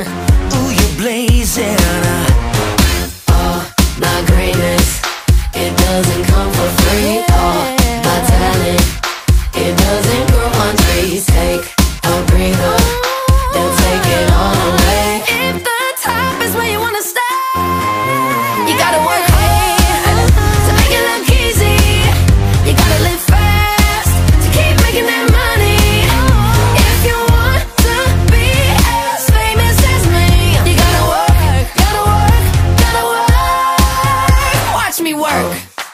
Ooh, you're blazing.